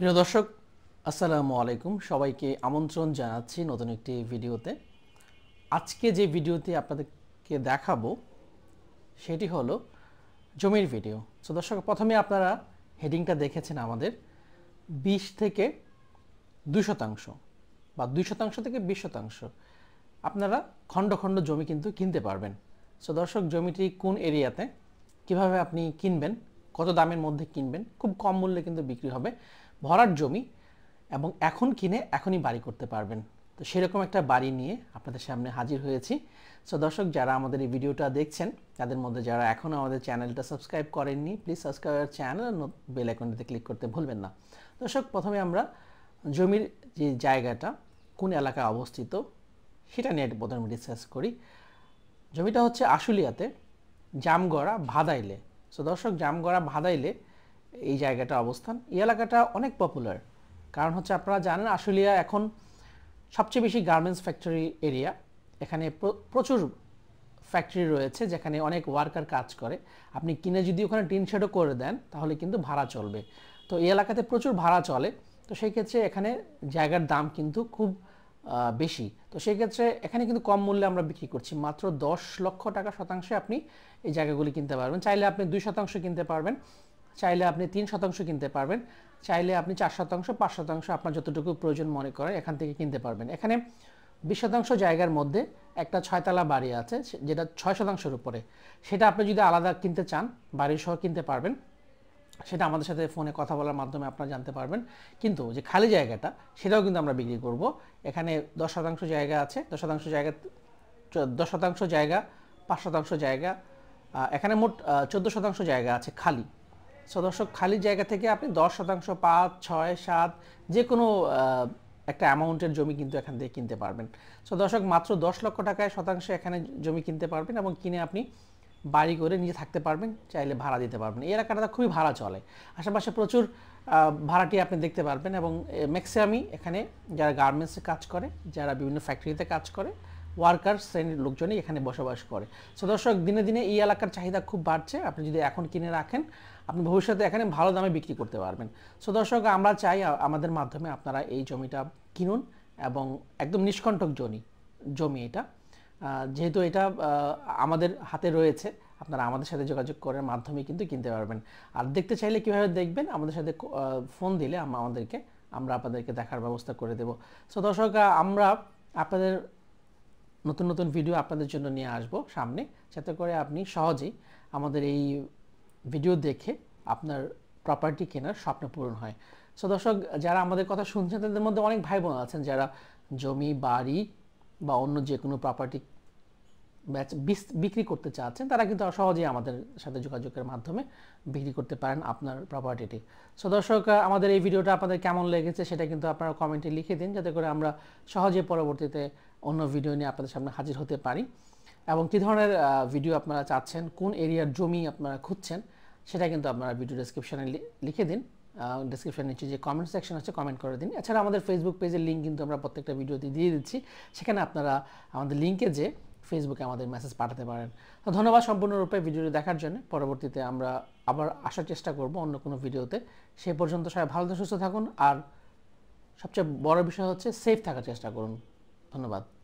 প্রিয় দর্শক, আসসালামু আলাইকুম। সবাইকে আমন্ত্রণ জানাচ্ছি নতুন একটি ভিডিওতে। আজকে যে ভিডিওতে আপনাদেরকে দেখাবো, সেটি হলো জমির ভিডিও। তো দর্শক, প্রথমে আপনারা হেডিংটা দেখেছেন আমাদের। বিশ থেকে দুই শতাংশ বা দুই শতাংশ থেকে বিশ শতাংশ আপনারা খণ্ড খণ্ড জমি কিন্তু কিনতে পারবেন। সো দর্শক, জমিটি কোন এরিয়াতে, কীভাবে আপনি কিনবেন, কত দামের মধ্যে কিনবেন, খুব কম মূল্যে কিন্তু বিক্রি হবে। ভরাট জমি এবং এখন কিনে এখনই বাড়ি করতে পারবেন। তো সেরকম একটা বাড়ি নিয়ে আপনাদের সামনে হাজির হয়েছি। সো দর্শক, যারা আমাদের এই ভিডিওটা দেখছেন, তাদের মধ্যে যারা এখনও আমাদের চ্যানেলটা সাবস্ক্রাইব করেননি প্লিজ সাবস্ক্রাইব চ্যানেল বেল আইকনটিতে ক্লিক করতে ভুলবেন না। দর্শক, প্রথমে আমরা জমির যে জায়গাটা, কোন এলাকায় অবস্থিত, সেটা নিয়ে প্রথমে রিসার্চ করি। জমিটা হচ্ছে আশুলিয়াতে জামগড়া ভাদাইলে সো দর্শক জামগড়া ভাদাইলে এই জায়গাটা অবস্থান। এই এলাকাটা অনেক পপুলার কারণ হচ্ছে আপনারা জানেন, আশুলিয়া এখন সবচেয়ে বেশি গার্মেন্টস ফ্যাক্টরি এরিয়া এখানে প্রচুর ফ্যাক্টরি রয়েছে যেখানে অনেক ওয়ার্কার কাজ করে। আপনি কিনে যদি ওখানে টিন শেডও করে দেন, তাহলে কিন্তু ভাড়া চলবে। তো এই এলাকাতে প্রচুর ভাড়া চলে। তো সেই ক্ষেত্রে এখানে জায়গার দাম কিন্তু খুব বেশি। তো সেই ক্ষেত্রে এখানে কিন্তু কম মূল্যে আমরা বিক্রি করছি। মাত্র দশ লক্ষ টাকা শতাংশে আপনি এই জায়গাগুলি কিনতে পারবেন। চাইলে আপনি দুই শতাংশ কিনতে পারবেন। চাইলে আপনি তিন শতাংশ কিনতে পারবেন, চাইলে আপনি চার শতাংশ, পাঁচ শতাংশ আপনার যতটুকু প্রয়োজন মনে করেন এখান থেকে কিনতে পারবেন। এখানে বিশ শতাংশ জায়গার মধ্যে একটা ছয়তলা বাড়ি আছে যেটা ছয় শতাংশের উপরে। সেটা আপনি যদি আলাদা কিনতে চান বাড়ির সহ কিনতে পারবেন, সেটা আমাদের সাথে ফোনে কথা বলার মাধ্যমে আপনারা জানতে পারবেন। কিন্তু যে খালি জায়গাটা, সেটাও কিন্তু আমরা বিক্রি করব। এখানে দশ শতাংশ জায়গা আছে, দশ শতাংশ জায়গা, দশ শতাংশ জায়গা, পাঁচ শতাংশ জায়গা এখানে মোট চোদ্দ শতাংশ জায়গা আছে খালি। সো দর্শক, খালি জায়গা থেকে আপনি দশ শতাংশ, পাঁচ, ছয়, সাত যে কোনো একটা অ্যামাউন্টের জমি কিন্তু এখান থেকে কিনতে পারবেন। সো দর্শক, মাত্র দশ লক্ষ টাকায় শতাংশে এখানে জমি কিনতে পারবেন এবং কিনে আপনি বাড়ি করে নিজে থাকতে পারবেন, চাইলে ভাড়া দিতে পারবেন। এই এলাকাটা খুবই ভাড়া চলে। আশেপাশে প্রচুর ভাড়াটি আপনি দেখতে পারবেন এবং ম্যাক্সিমামই এখানে যারা গার্মেন্টসে কাজ করে, যারা বিভিন্ন ফ্যাক্টরিতে কাজ করে ওয়ার্কার শ্রেণির লোকজনই এখানে বসবাস করে। সো দর্শক, দিনে দিনে এই এলাকার চাহিদা খুব বাড়ছে। আপনি যদি এখন কিনে রাখেন, আপনি ভবিষ্যতে এখানে ভালো দামে বিক্রি করতে পারবেন। সো দর্শক, আমরা চাই আমাদের মাধ্যমে আপনারা এই জমিটা কিনুন এবং একদম নিষ্কণ্টক জমি জমি এটা। যেহেতু এটা আমাদের হাতে রয়েছে, আপনারা আমাদের সাথে যোগাযোগ করার মাধ্যমে কিন্তু কিনতে পারবেন। আর দেখতে চাইলে কীভাবে দেখবেন, আমাদের সাথে ফোন দিলে আমাদেরকে, আমরা আপনাদেরকে দেখার ব্যবস্থা করে দেব। সো দর্শক আমরা আপনাদের নতুন নতুন ভিডিও আপনাদের জন্য নিয়ে আসব সামনে। যাতে করে আপনি সহজেই আমাদের এই ভিডিও দেখে আপনার প্রপার্টি কেনার স্বপ্ন পূরণ হয়। সো দর্শক, যারা আমাদের কথা শুনছেন, তাদের মধ্যে অনেক ভাই বোন আছেন যারা জমি, বাড়ি বা অন্য যে কোনো প্রপার্টি বিক্রি করতে চাচ্ছেন, তারা কিন্তু সহজেই আমাদের সাথে যোগাযোগের মাধ্যমে বিক্রি করতে পারেন আপনার প্রপার্টিটি সো দর্শক, আমাদের এই ভিডিওটা আপনাদের কেমন লেগেছে সেটা কিন্তু আপনারা কমেন্টে লিখে দিন, যাতে করে আমরা সহজে পরবর্তীতে অন্য ভিডিও নিয়ে আপনাদের সামনে হাজির হতে পারি। এবং কী ধরনের ভিডিও আপনারা চাচ্ছেন, কোন এরিয়ার জমি আপনারা খুঁজছেন, সেটা কিন্তু আপনারা ভিডিও ডেসক্রিপশনে লিখে দিন। ডিসক্রিপশনের নিচে যে কমেন্ট সেকশন আছে কমেন্ট করে দিন। এছাড়া আমাদের ফেসবুক পেজের লিঙ্ক কিন্তু আমরা প্রত্যেকটা ভিডিওতে দিয়ে দিচ্ছি। সেখানে আপনারা আমাদের লিঙ্কে যে ফেসবুকে আমাদের মেসেজ পাঠাতে পারেন। তো ধন্যবাদ সম্পূর্ণরূপে ভিডিওটি দেখার জন্য। পরবর্তীতে আমরা আবার আসার চেষ্টা করব অন্য কোনো ভিডিওতে সেই পর্যন্ত সবাই ভালো সুস্থ থাকুন। আর সবচেয়ে বড় বিষয় হচ্ছে সেফ থাকার চেষ্টা করুন। ধন্যবাদ।